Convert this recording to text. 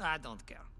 I don't care.